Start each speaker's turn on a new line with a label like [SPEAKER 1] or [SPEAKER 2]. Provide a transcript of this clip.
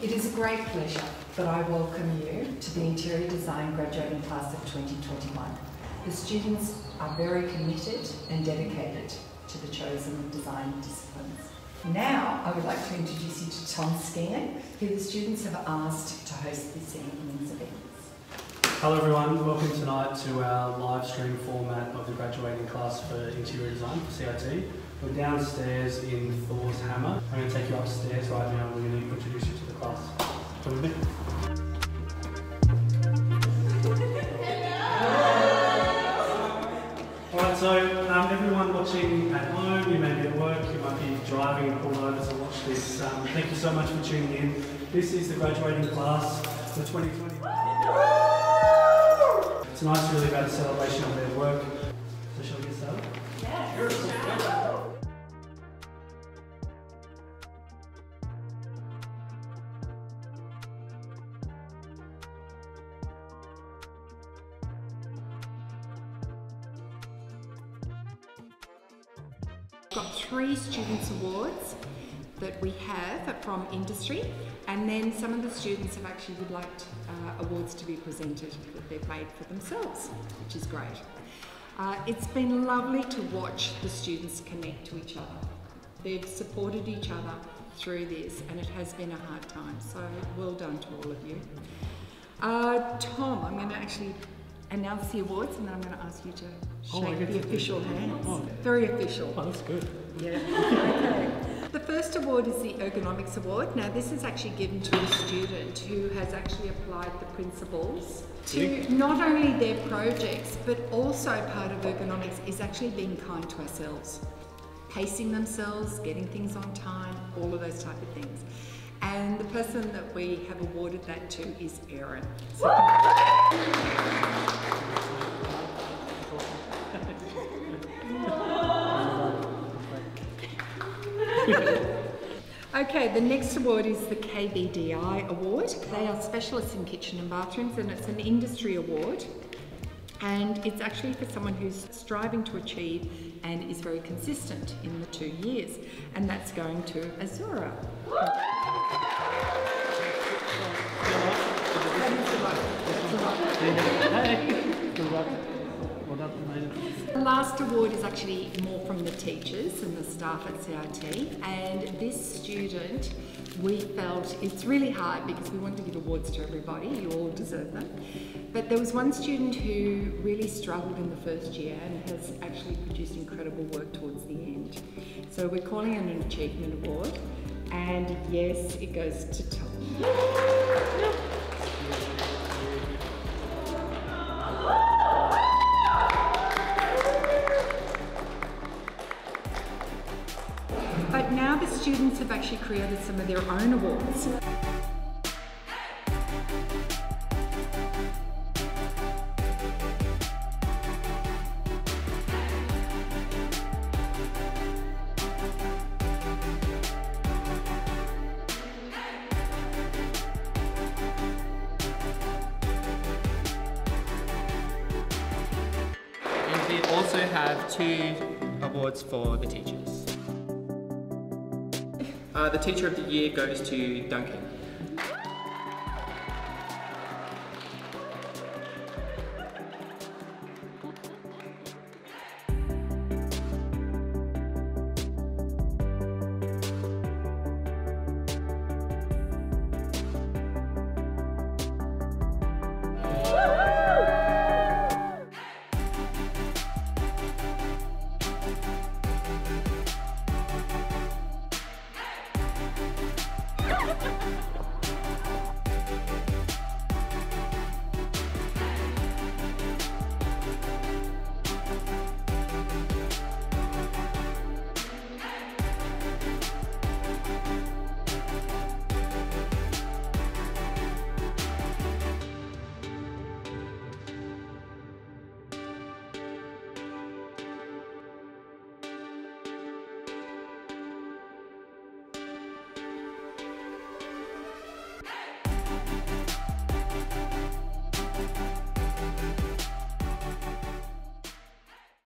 [SPEAKER 1] It is a great pleasure that I welcome you to the Interior Design graduating class of 2021. The students are very committed and dedicated to the chosen design disciplines. Now I would like to introduce you to Tom Skean, who the students have asked to host this evening's events.
[SPEAKER 2] Hello everyone, welcome tonight to our live stream format of the graduating class for interior design for CIT. We're downstairs in Thor's Hammer. I'm going to take you upstairs right now and we're going to introduce you to the class. Come with me. Alright, so um, everyone watching at home, you may be at work, you might be driving and pulled over to watch this. Um, thank you so much for tuning in. This is the graduating class for 2020. Tonight's really about a celebration of their work. So shall we get started?
[SPEAKER 3] Got three students awards that we have from industry and then some of the students have actually would like uh, awards to be presented that they've made for themselves which is great. Uh, it's been lovely to watch the students connect to each other. They've supported each other through this and it has been a hard time so well done to all of you. Uh, Tom I'm going to actually announce the awards and then I'm going to ask you to
[SPEAKER 2] Oh,
[SPEAKER 3] shake the official
[SPEAKER 2] that.
[SPEAKER 3] hands
[SPEAKER 2] Oh,
[SPEAKER 3] very official
[SPEAKER 2] Oh, that's good.
[SPEAKER 3] yeah. okay. The first award is the Ergonomics Award. Now, this is actually given to a student who has actually applied the principles to not only their projects, but also part of ergonomics is actually being kind to ourselves, pacing themselves, getting things on time, all of those type of things. And the person that we have awarded that to is Erin. So Okay, the next award is the KBDI Award. They are specialists in kitchen and bathrooms and it's an industry award. And it's actually for someone who's striving to achieve and is very consistent in the two years. And that's going to Azura.
[SPEAKER 2] Good luck. Well done, amazing.
[SPEAKER 3] The last award is actually more from the teachers and the staff at CIT. And this student, we felt it's really hard because we want to give awards to everybody. You all deserve them. But there was one student who really struggled in the first year and has actually produced incredible work towards the end. So we're calling it an achievement award. And yes, it goes to Tom. But now the students have actually created some of their own awards.
[SPEAKER 4] And we also have two awards for the teachers. Uh, the Teacher of the Year goes to Duncan.